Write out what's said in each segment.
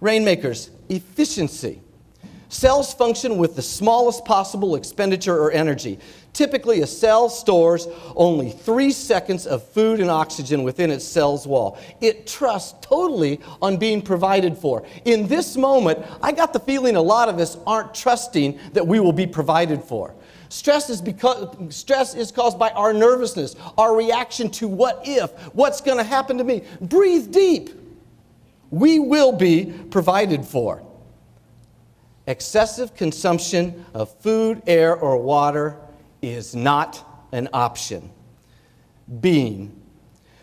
Rainmakers, efficiency. Cells function with the smallest possible expenditure or energy. Typically, a cell stores only three seconds of food and oxygen within its cell's wall. It trusts totally on being provided for. In this moment, I got the feeling a lot of us aren't trusting that we will be provided for. Stress is, because, stress is caused by our nervousness, our reaction to what if, what's going to happen to me. Breathe deep. We will be provided for. Excessive consumption of food, air, or water is not an option. Being.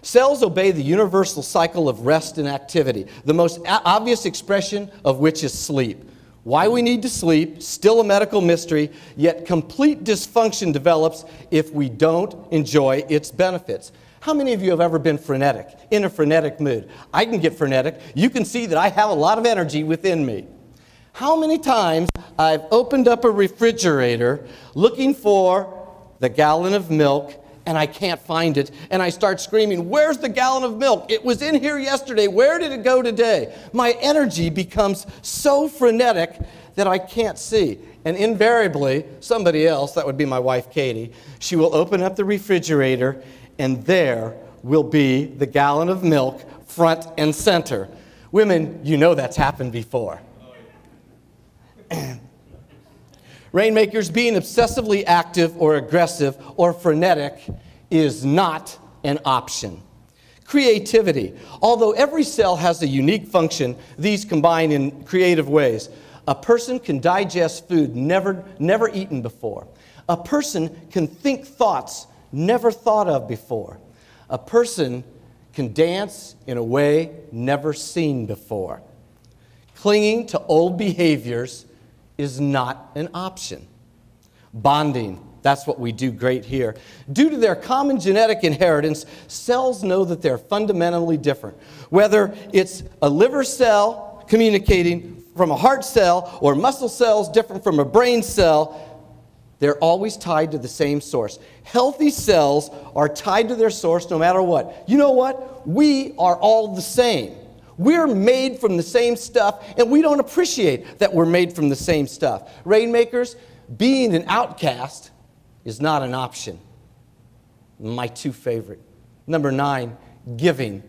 Cells obey the universal cycle of rest and activity, the most obvious expression of which is sleep. Why we need to sleep, still a medical mystery, yet complete dysfunction develops if we don't enjoy its benefits. How many of you have ever been frenetic, in a frenetic mood? I can get frenetic. You can see that I have a lot of energy within me. How many times I've opened up a refrigerator looking for the gallon of milk and I can't find it. And I start screaming, Where's the gallon of milk? It was in here yesterday. Where did it go today? My energy becomes so frenetic that I can't see. And invariably, somebody else, that would be my wife Katie, she will open up the refrigerator and there will be the gallon of milk front and center. Women, you know that's happened before. Rainmakers, being obsessively active or aggressive or frenetic is not an option. Creativity. Although every cell has a unique function, these combine in creative ways. A person can digest food never, never eaten before. A person can think thoughts never thought of before. A person can dance in a way never seen before. Clinging to old behaviors is not an option. Bonding, that's what we do great here. Due to their common genetic inheritance, cells know that they're fundamentally different. Whether it's a liver cell communicating from a heart cell or muscle cells different from a brain cell, they're always tied to the same source. Healthy cells are tied to their source no matter what. You know what? We are all the same. We're made from the same stuff, and we don't appreciate that we're made from the same stuff. Rainmakers, being an outcast is not an option. My two favorite. Number nine, giving.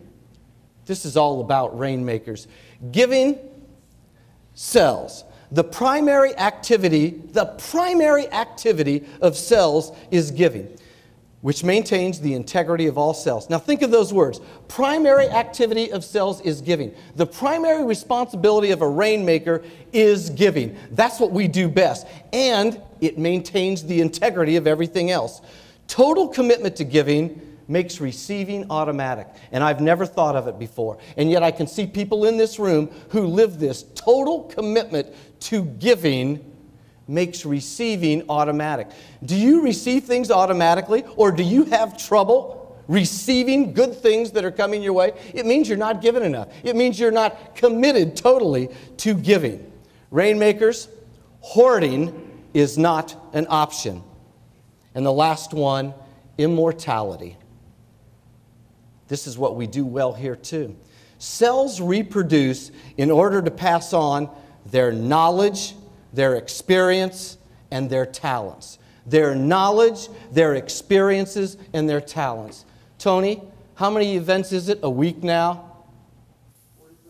This is all about rainmakers. Giving cells. The primary activity, the primary activity of cells is giving which maintains the integrity of all cells. Now, think of those words. Primary activity of cells is giving. The primary responsibility of a rainmaker is giving. That's what we do best. And it maintains the integrity of everything else. Total commitment to giving makes receiving automatic. And I've never thought of it before. And yet I can see people in this room who live this total commitment to giving makes receiving automatic. Do you receive things automatically, or do you have trouble receiving good things that are coming your way? It means you're not giving enough. It means you're not committed totally to giving. Rainmakers, hoarding is not an option. And the last one, immortality. This is what we do well here, too. Cells reproduce in order to pass on their knowledge their experience, and their talents. Their knowledge, their experiences, and their talents. Tony, how many events is it a week now?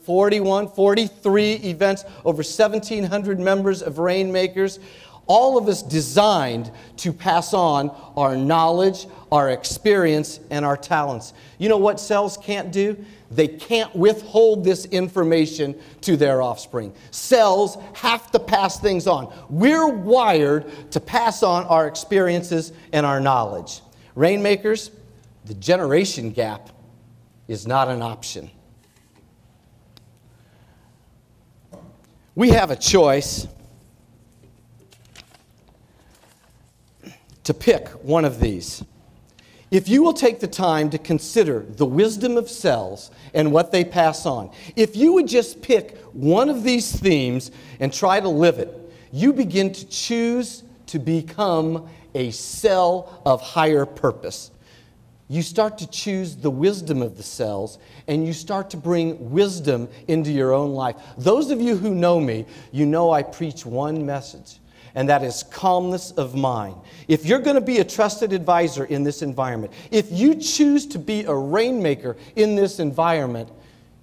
41, 43 events, over 1,700 members of Rainmakers. All of us designed to pass on our knowledge, our experience, and our talents. You know what cells can't do? They can't withhold this information to their offspring. Cells have to pass things on. We're wired to pass on our experiences and our knowledge. Rainmakers, the generation gap is not an option. We have a choice to pick one of these. If you will take the time to consider the wisdom of cells and what they pass on, if you would just pick one of these themes and try to live it, you begin to choose to become a cell of higher purpose. you start to choose the wisdom of the cells and you start to bring wisdom into your own life. Those of you who know me, you know I preach one message, and that is calmness of mind. If you're going to be a trusted advisor in this environment, if you choose to be a rainmaker in this environment,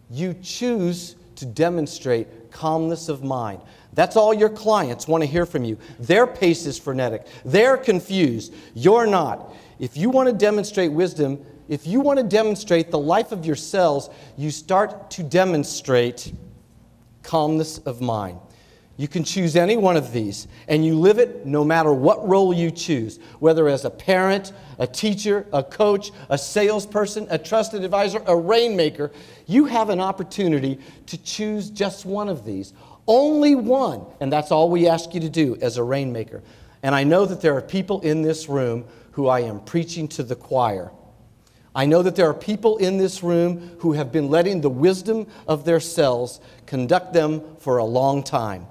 you choose to demonstrate calmness of mind. That's all your clients want to hear from you. Their pace is frenetic, they're confused. You're not. If you want to demonstrate wisdom, if you want to demonstrate the life of your cells, you start to demonstrate calmness of mind. You can choose any one of these, and you live it no matter what role you choose, whether as a parent, a teacher, a coach, a salesperson, a trusted advisor, a rainmaker. You have an opportunity to choose just one of these. Only one, and that's all we ask you to do as a rainmaker. And I know that there are people in this room who I am preaching to the choir. I know that there are people in this room who have been letting the wisdom of their cells conduct them for a long time.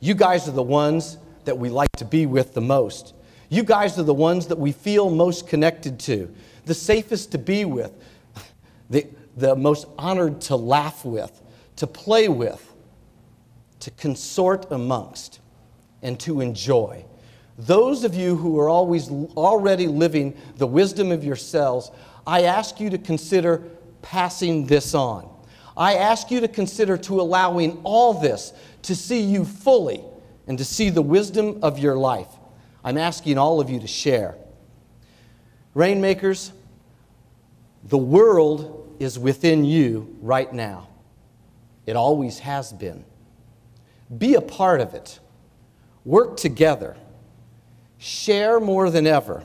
You guys are the ones that we like to be with the most. You guys are the ones that we feel most connected to, the safest to be with, the, the most honored to laugh with, to play with, to consort amongst, and to enjoy. Those of you who are always already living the wisdom of yourselves, I ask you to consider passing this on. I ask you to consider to allowing all this to see you fully and to see the wisdom of your life. I'm asking all of you to share. Rainmakers, the world is within you right now. It always has been. Be a part of it. Work together. Share more than ever.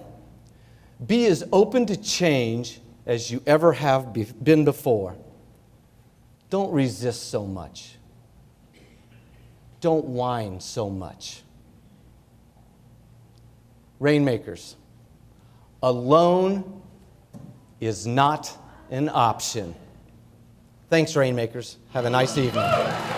Be as open to change as you ever have been before. Don't resist so much. Don't whine so much. Rainmakers, alone is not an option. Thanks, Rainmakers. Have a nice evening.